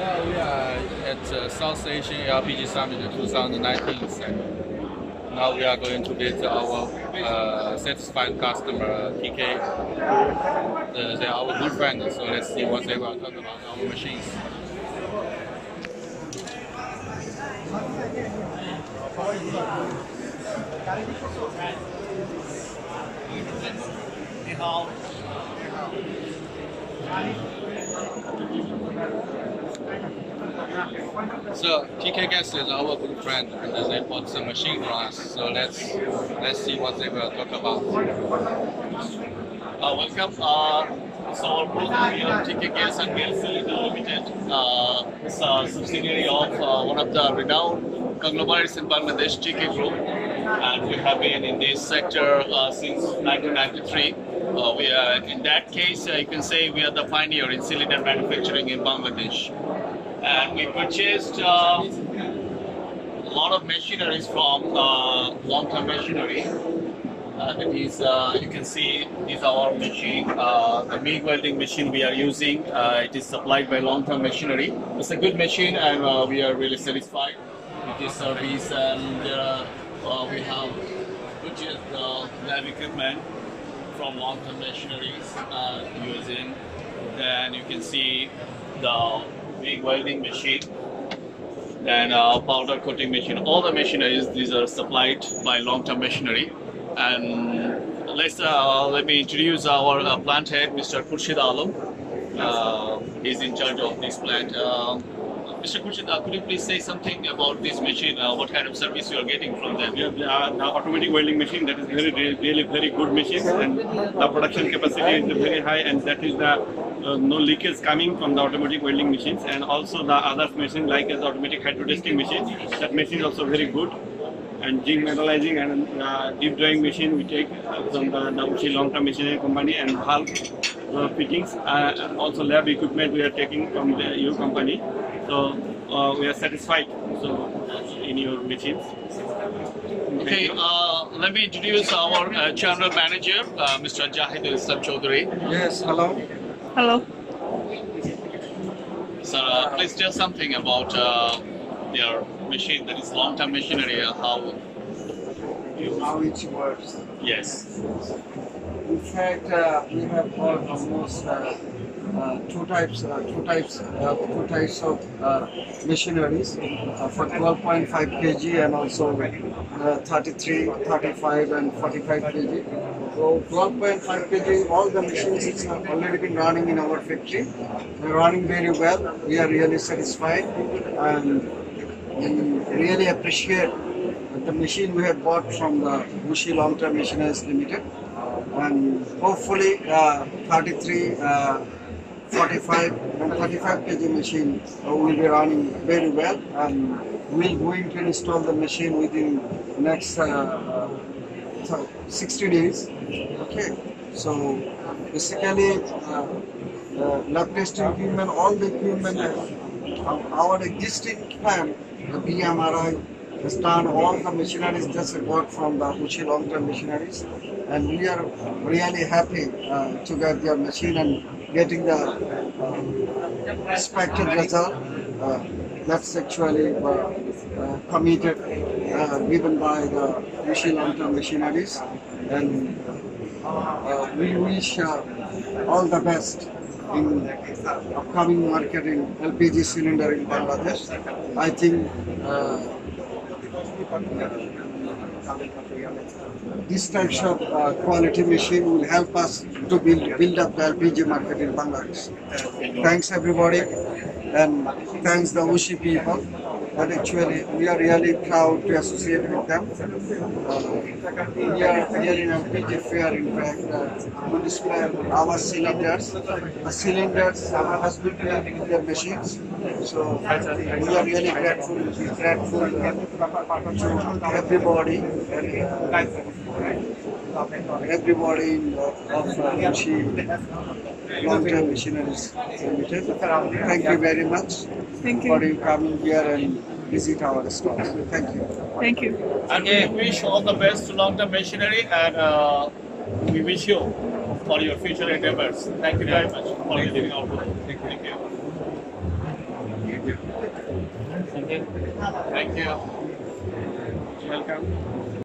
Now we are at uh, South Asian LPG Summit 2019 Now we are going to visit our uh, satisfied customer, TK. Uh, they are our good friends, so let's see what they will talk about our machines. So TK Gas is our good friend, and they bought some machine for us. So let's let's see what they will talk about. Uh, welcome. Uh, so our program here, TK Gas and Gas Limited, uh, is a subsidiary of uh, one of the renowned conglomerates in Bangladesh, TK Group, and we have been in this sector uh, since 1993. Uh, we are, in that case, uh, you can say we are the pioneer in cylinder manufacturing in Bangladesh. And we purchased uh, a lot of machineries from uh, long-term machinery. Uh, that is, uh, you can see, is our machine, uh, the MIG welding machine we are using. Uh, it is supplied by long-term machinery. It's a good machine, and we are really satisfied with this service. And we have purchased the lab equipment from long-term machineries uh, using. Then you can see the MIG welding machine then uh, powder coating machine. All the machineries these are supplied by long-term machinery. And let's uh, let me introduce our uh, plant head, Mr. Khurshid Alam. Uh, he's in charge of this plant. Mr. Khurshid, uh, could you please say something about this machine? Uh, what kind of service you are getting from them? We have uh, the automatic welding machine that is very really very good machine and the production capacity is very high and that is the uh, no leakage coming from the automatic welding machines and also the other machine like as automatic hydro testing machine that machine is also very good and zinc metallizing and uh, deep drawing machine we take uh, from the, the long-term machinery company and uh, fittings uh, and also lab equipment we are taking from the your company so uh, we are satisfied so in your machines Okay, uh, let me introduce our uh, general manager, uh, Mr. Jahid Islam Chaudhary. Yes, hello. Hello. Sir, uh, please tell something about uh, your machine, that is long-term machinery, uh, how, How it works. yes. In fact, uh, we have got almost uh, uh, two types, uh, two types, uh, two types of machineries for 12.5 kg and also uh, 33, 35, and 45 kg. So 12.5 kg, all the machines is already been running in our factory. They're running very well. We are really satisfied and we really appreciate the machine we have bought from the Wuxi Long Term Machineries Limited. And hopefully, uh, 33, uh, 45, and 35 kg machine uh, will be running very well. And we're going to install the machine within next uh, uh, 60 days. Okay, so basically, uh, uh, lab testing equipment, all the equipment, uh, our existing plant, the BMRI, the stand, all the missionaries just bought from the Wuxi long-term machineries, and we are really happy uh, to get their machine and getting the uh, expected result. Uh, that's actually uh, uh, committed, uh, given by the Wuxi long-term machineries, and we wish all the best in upcoming market in LPG cylinder in Bangladesh. I think this types of uh, quality machine will help us to build, build up the LPG market in Bangladesh. Thanks everybody and thanks the Wuxi people. But actually we are really proud to associate with them. Uh, we are really in LPG fair in fact uh, display our cylinders. The cylinders has been their machines. So we are really grateful, grateful uh, to everybody everybody in, of uh, long-term machineries limited. Thank you very much Thank for you. you coming here and visit our stores. Thank you. Thank you. And we wish all the best to long-term machinery and uh, we wish you for your future endeavors. Thank you very much for visiting our booth. Thank you. Thank you. Thank you. Welcome.